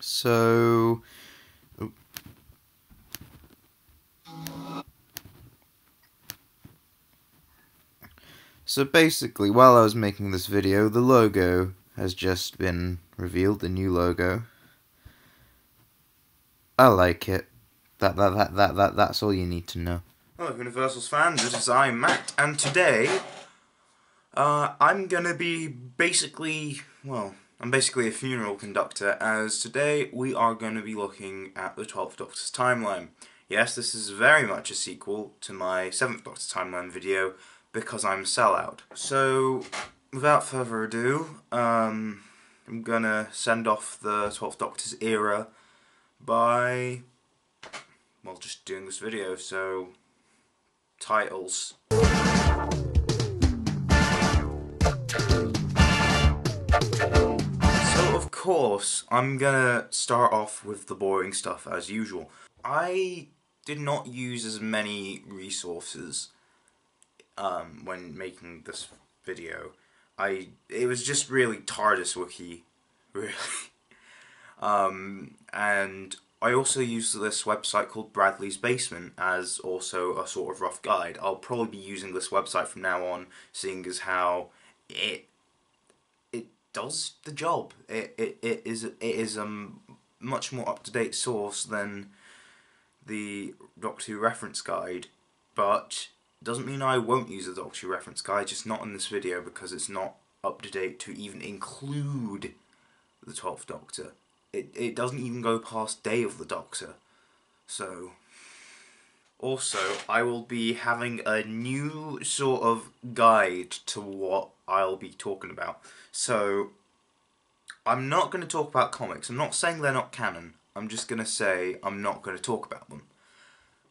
So. So basically, while I was making this video, the logo has just been revealed, the new logo. I like it. That that that that, that that's all you need to know. Hello Whoniversal's fans, it is I, Matt, and today, uh, I'm gonna be basically, well, I'm basically a funeral conductor, as today we are gonna be looking at the 12th Doctor's timeline. Yes, this is very much a sequel to my 7th Doctor's timeline video, because I'm a sellout. So, without further ado, um, I'm gonna send off the 12th Doctor's era by, well, just doing this video, so titles. Course, I'm gonna start off with the boring stuff as usual. I did not use as many resources um, when making this video. I it was just really TARDIS wiki, really. um, and I also used this website called Bradley's Basement as also a sort of rough guide. I'll probably be using this website from now on, seeing as how it it does the job. It it, it is it is a much more up to date source than the Doctor Who reference guide, but doesn't mean I won't use the Doctor Who reference guide. Just not in this video because it's not up to date to even include the Twelfth Doctor it, it doesn't even go past Day of the Doctor. So, also, I will be having a new sort of guide to what I'll be talking about. So, I'm not going to talk about comics. I'm not saying they're not canon. I'm just going to say I'm not going to talk about them.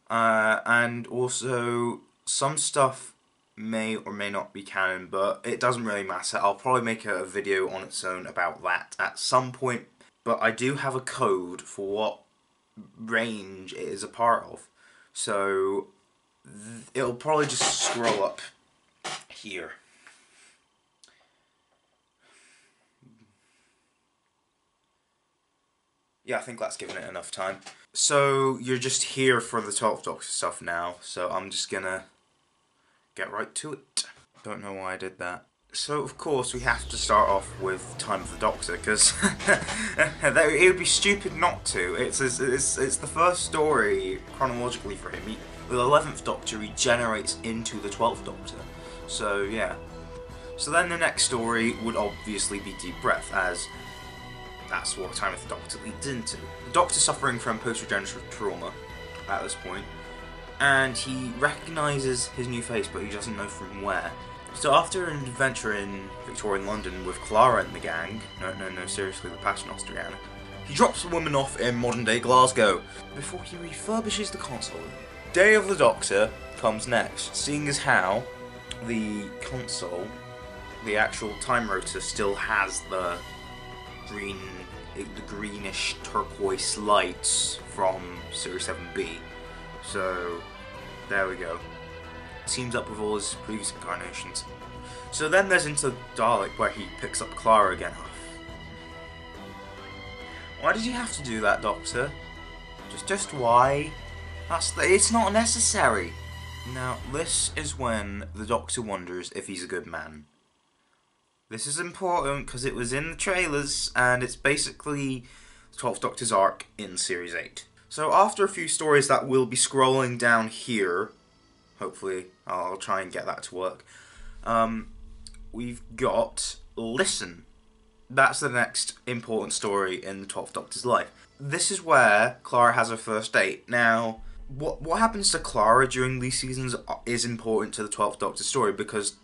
Uh, and also, some stuff may or may not be canon, but it doesn't really matter. I'll probably make a video on its own about that at some point but I do have a code for what range it is a part of. So it'll probably just scroll up here. Yeah, I think that's given it enough time. So you're just here for the 12th Doctor stuff now, so I'm just gonna get right to it. Don't know why I did that. So of course we have to start off with Time of the Doctor because it would be stupid not to. It's, it's it's the first story chronologically for him. He, the eleventh Doctor regenerates into the twelfth Doctor. So yeah. So then the next story would obviously be Deep Breath, as that's what Time of the Doctor leads into. The Doctor suffering from post-regenerative trauma at this point, and he recognises his new face, but he doesn't know from where. So after an adventure in Victorian London with Clara and the gang, no, no, no, seriously, the Paternoster gang, he drops the woman off in modern-day Glasgow before he refurbishes the console. Day of the Doctor comes next, seeing as how the console, the actual time rotor, still has the green, the greenish turquoise lights from Series 7B. So, there we go teams up with all his previous incarnations. So then there's into Dalek where he picks up Clara again. Why did you have to do that, Doctor? Just, just why? That's the, it's not necessary. Now, this is when the Doctor wonders if he's a good man. This is important because it was in the trailers and it's basically the 12th Doctor's arc in Series 8. So after a few stories that we'll be scrolling down here, Hopefully, I'll try and get that to work. Um, we've got Listen. That's the next important story in the Twelfth Doctor's life. This is where Clara has her first date. Now, what what happens to Clara during these seasons is important to the Twelfth Doctor story because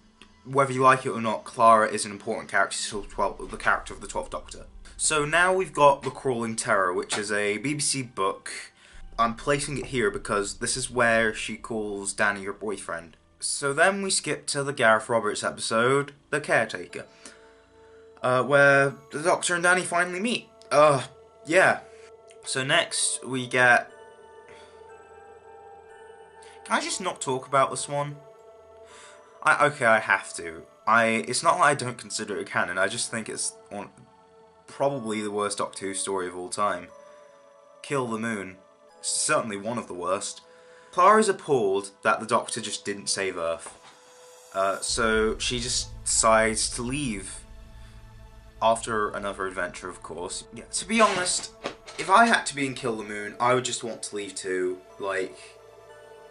whether you like it or not, Clara is an important character to the, 12th, the character of the Twelfth Doctor. So now we've got The Crawling Terror, which is a BBC book I'm placing it here because this is where she calls Danny her boyfriend. So then we skip to the Gareth Roberts episode, The Caretaker, uh, where the Doctor and Danny finally meet. Uh, yeah. So next we get... Can I just not talk about this one? I Okay, I have to. I. It's not that I don't consider it a canon, I just think it's... On, probably the worst Doctor Who story of all time. Kill the Moon. Certainly one of the worst. Clara is appalled that the Doctor just didn't save Earth. Uh, so she just decides to leave. After another adventure, of course. Yeah, to be honest, if I had to be in Kill the Moon, I would just want to leave too. Like,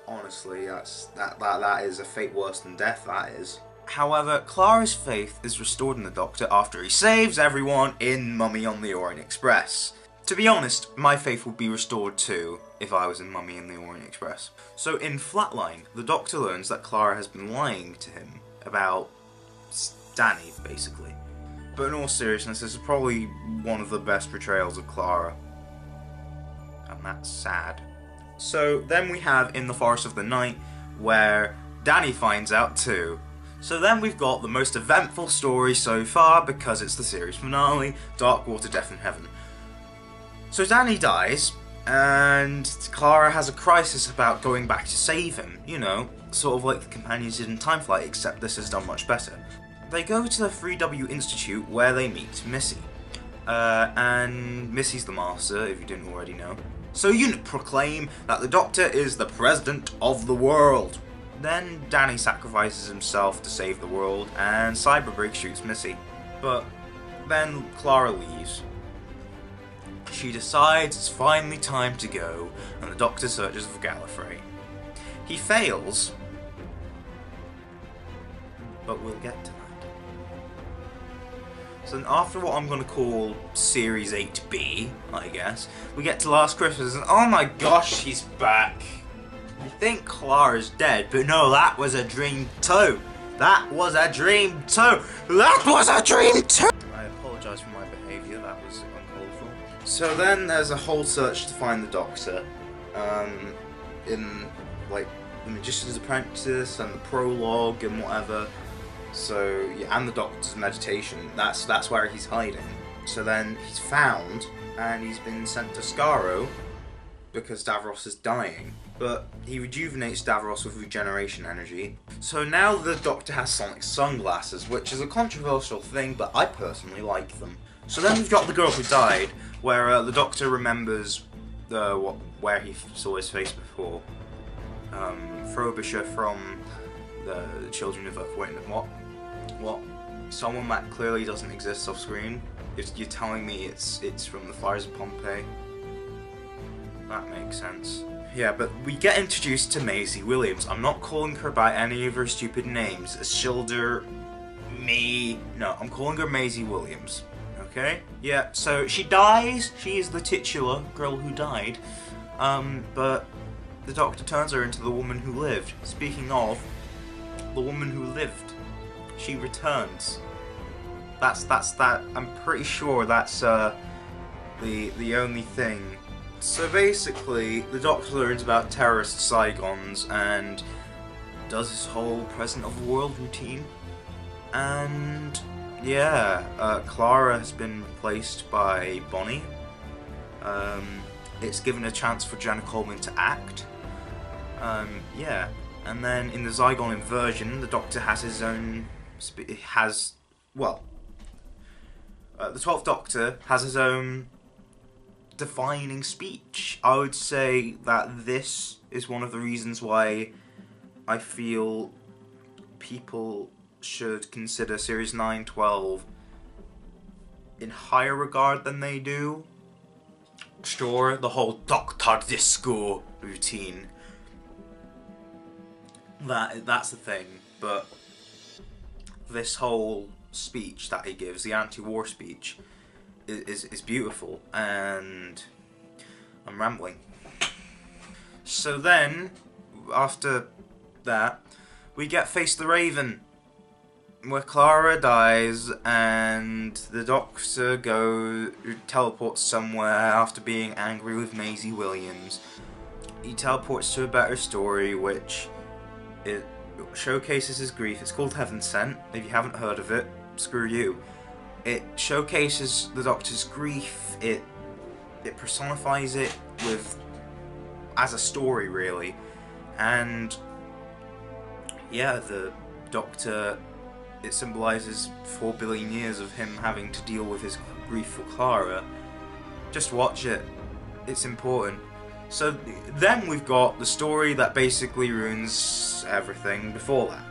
honestly, that's that that that is a fate worse than death. That is. However, Clara's faith is restored in the Doctor after he saves everyone in Mummy on the Orient Express. To be honest, my faith would be restored too if I was in Mummy in the Orient Express. So in Flatline, the Doctor learns that Clara has been lying to him about Danny, basically. But in all seriousness, this is probably one of the best portrayals of Clara. And that's sad. So then we have In the Forest of the Night, where Danny finds out too. So then we've got the most eventful story so far because it's the series finale, Dark Water, Death in Heaven. So Danny dies, and Clara has a crisis about going back to save him, you know, sort of like the companions did in Time Flight, except this is done much better. They go to the 3W Institute where they meet Missy. Uh, and Missy's the master, if you didn't already know. So Unit proclaim that the Doctor is the President of the world. Then Danny sacrifices himself to save the world, and Cyber-Brig shoots Missy. But then Clara leaves. She decides it's finally time to go, and the Doctor searches for Gallifrey. He fails, but we'll get to that. So after what I'm going to call Series 8B, I guess, we get to Last Christmas, and oh my gosh, he's back! You think Clara's dead, but no, that was a dream too! That was a dream too! That was a dream too! I apologise for my behaviour, that was uncalled for. So then there's a whole search to find the Doctor, um, in, like, The Magician's Apprentice and the prologue and whatever. So yeah, and the Doctor's meditation. That's that's where he's hiding. So then he's found, and he's been sent to Skaro because Davros is dying. But he rejuvenates Davros with regeneration energy. So now the Doctor has sonic sunglasses, which is a controversial thing, but I personally like them. So then we've got the girl who died, where uh, the Doctor remembers the what where he saw his face before. Um, Frobisher from the Children of Earth. Wait, what? What? Someone that clearly doesn't exist off screen? If you're telling me it's it's from the Fires of Pompeii? That makes sense. Yeah, but we get introduced to Maisie Williams. I'm not calling her by any of her stupid names. Shilder, me. No, I'm calling her Maisie Williams. Okay? Yeah, so she dies. She is the titular girl who died. Um, but the doctor turns her into the woman who lived. Speaking of, the woman who lived, she returns. That's that's that. I'm pretty sure that's uh, the the only thing. So basically, the Doctor learns about terrorist Zygons and does his whole present of the world routine. And yeah, uh, Clara has been replaced by Bonnie. Um, it's given a chance for Jenna Coleman to act. Um, yeah, and then in the Zygon inversion, the Doctor has his own has well, uh, the Twelfth Doctor has his own defining speech. I would say that this is one of the reasons why I feel people should consider Series 9, 12 in higher regard than they do. Sure, the whole Doctor Disco routine. That that's the thing, but this whole speech that he gives, the anti-war speech, is, is, is beautiful, and I'm rambling. So then, after that, we get Face the Raven, where Clara dies and the Doctor go teleports somewhere after being angry with Maisie Williams. He teleports to a better story, which it showcases his grief. It's called Heaven Sent. If you haven't heard of it, screw you. It showcases the Doctor's grief. It it personifies it with as a story really, and yeah, the Doctor. It symbolizes four billion years of him having to deal with his grief for Clara, just watch it. It's important. So then we've got the story that basically ruins everything before that.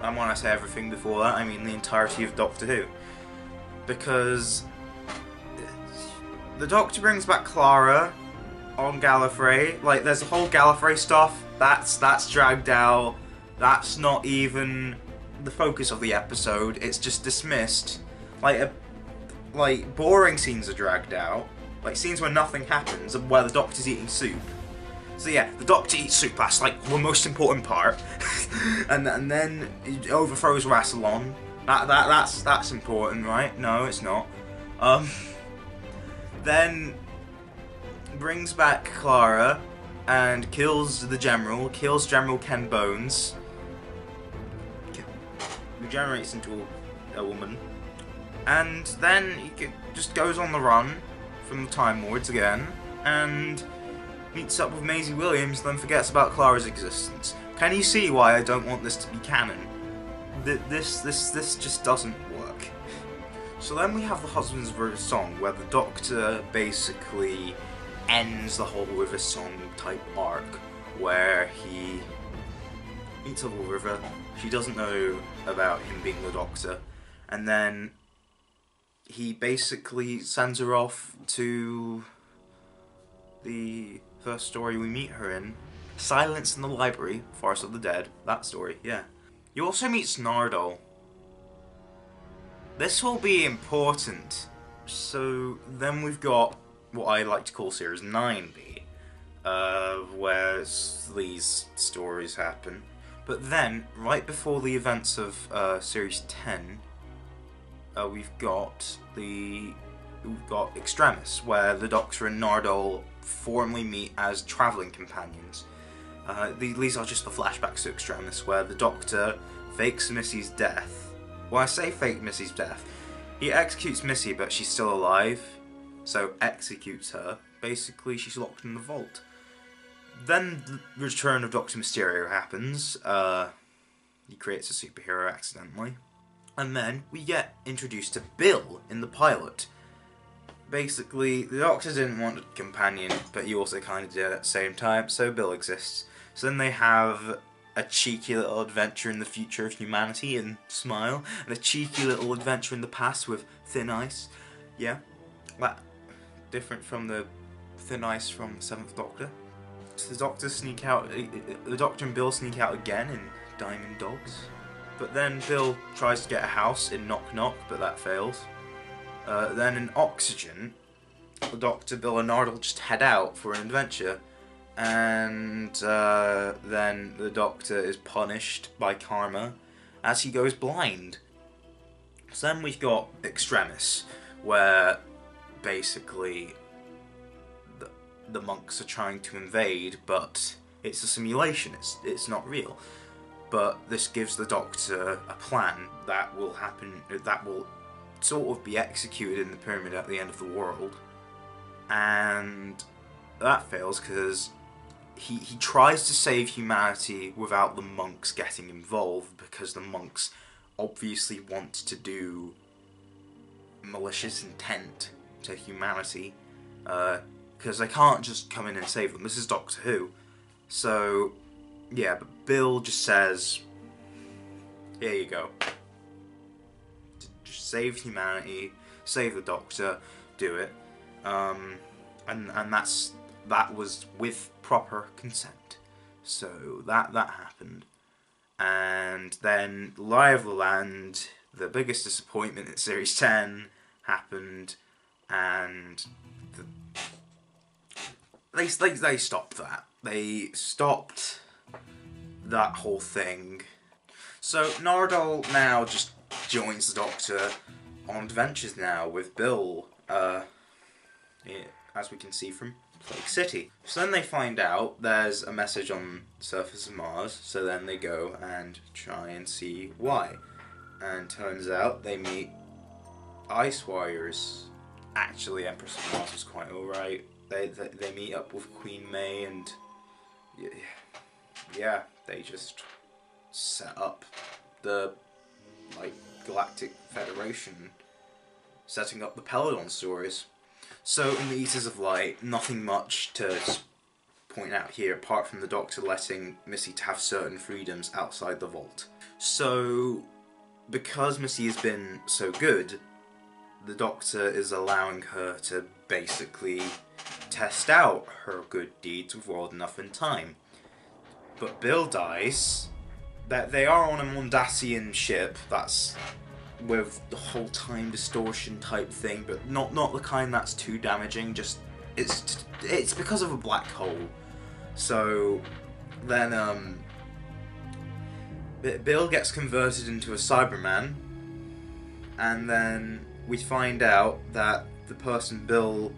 And when I say everything before that, I mean the entirety of Doctor Who. Because the Doctor brings back Clara on Gallifrey. Like, there's the whole Gallifrey stuff. That's that's dragged out. That's not even the focus of the episode. It's just dismissed. Like, a, like boring scenes are dragged out. Like scenes where nothing happens and where the Doctor's eating soup. So yeah, the Doctor eats soup. That's like the most important part. and and then he overthrows Rassilon. That that that's that's important, right? No, it's not. Um. Then brings back Clara and kills the general, kills General Ken Bones, regenerates into a, a woman, and then he just goes on the run from the Time Lords again, and meets up with Maisie Williams, then forgets about Clara's existence. Can you see why I don't want this to be canon? Th this, this, this just doesn't work. So then we have the Husbands River song, where the Doctor basically ends the whole River song type arc, where he meets up with River. She doesn't know about him being the Doctor, and then he basically sends her off to the first story we meet her in. Silence in the Library, Forest of the Dead, that story, yeah. You also meet Nardole. This will be important. So then we've got what I like to call Series 9B, uh, where these stories happen. But then, right before the events of uh, Series 10, uh, we've got the we've got Extremis, where the Doctor and Nardole formally meet as travelling companions. Uh, these are just the flashbacks to Extremis, where the Doctor fakes Missy's death. When I say fake Missy's death, he executes Missy, but she's still alive, so executes her. Basically, she's locked in the vault. Then the return of Doctor Mysterio happens. Uh, he creates a superhero accidentally. And then we get introduced to Bill in the pilot. Basically, the Doctor didn't want a companion, but he also kind of did at the same time, so Bill exists. So then they have a cheeky little adventure in the future of humanity and Smile, and a cheeky little adventure in the past with Thin Ice. Yeah, that different from the Thin Ice from the Seventh Doctor. So the Doctor sneak out. The Doctor and Bill sneak out again in Diamond Dogs. But then Bill tries to get a house in Knock Knock, but that fails. Uh, then in Oxygen, the Doctor, Bill, and Nardole just head out for an adventure, and uh, then the Doctor is punished by karma as he goes blind. So then we've got Extremis, where basically the, the monks are trying to invade, but it's a simulation, it's, it's not real but this gives the Doctor a plan that will happen, that will sort of be executed in the pyramid at the end of the world. And that fails because he, he tries to save humanity without the monks getting involved because the monks obviously want to do malicious intent to humanity because uh, they can't just come in and save them. This is Doctor Who. So yeah, but Bill just says, "Here you go. Just save humanity, save the Doctor, do it." Um, and and that's that was with proper consent. So that that happened, and then of the Land, the biggest disappointment in Series Ten, happened, and the, they they they stopped that. They stopped that whole thing. So Nardole now just joins the Doctor on adventures now with Bill, uh, as we can see from Plague City. So then they find out there's a message on the surface of Mars, so then they go and try and see why. And turns out they meet Ice Warriors. Actually, Empress of Mars was quite alright. They, they, they meet up with Queen May and yeah, yeah, they just set up the like Galactic Federation setting up the Peladon stories. So in the Eaters of Light, nothing much to point out here apart from the Doctor letting Missy to have certain freedoms outside the vault. So because Missy has been so good, the Doctor is allowing her to basically test out her good deeds with World Enough in time. But Bill dies. That they are on a Mondasian ship. That's with the whole time distortion type thing, but not not the kind that's too damaging. Just it's it's because of a black hole. So then um, Bill gets converted into a Cyberman, and then we find out that the person Bill,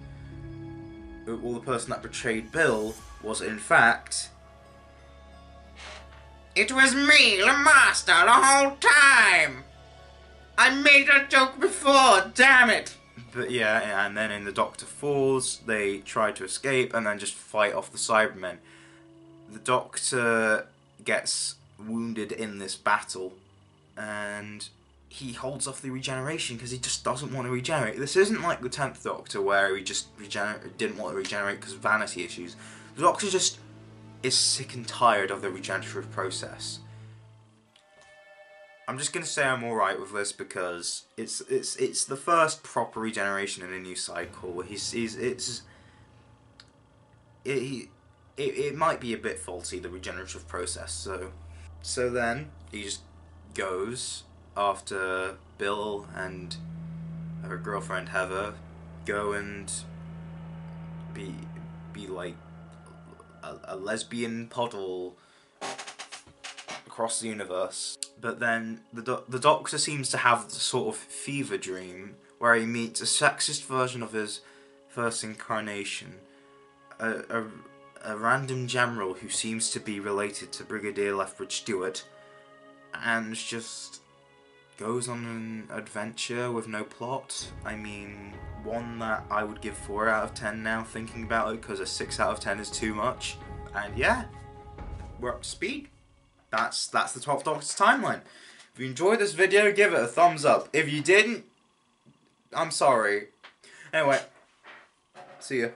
well, the person that betrayed Bill was in fact. It was me, the master, the whole time! I made a joke before, damn it! But yeah, and then in the Doctor Falls, they try to escape and then just fight off the Cybermen. The Doctor gets wounded in this battle, and he holds off the regeneration because he just doesn't want to regenerate. This isn't like the Tenth Doctor where he just regener- didn't want to regenerate because of vanity issues. The Doctor just is sick and tired of the regenerative process. I'm just gonna say I'm alright with this because it's it's it's the first proper regeneration in a new cycle. He's he's it's it, he, it, it might be a bit faulty the regenerative process. So so then he just goes after Bill and her girlfriend Heather go and be be like a, a lesbian puddle across the universe. But then the do- the Doctor seems to have the sort of fever dream where he meets a sexist version of his first incarnation, a, a, a random general who seems to be related to Brigadier Lethbridge Stewart, and just goes on an adventure with no plot. I mean, one that I would give 4 out of 10 now thinking about it because a 6 out of 10 is too much. And yeah, we're up to speed. That's that's the 12th Doctor's timeline. If you enjoyed this video, give it a thumbs up. If you didn't, I'm sorry. Anyway, see ya.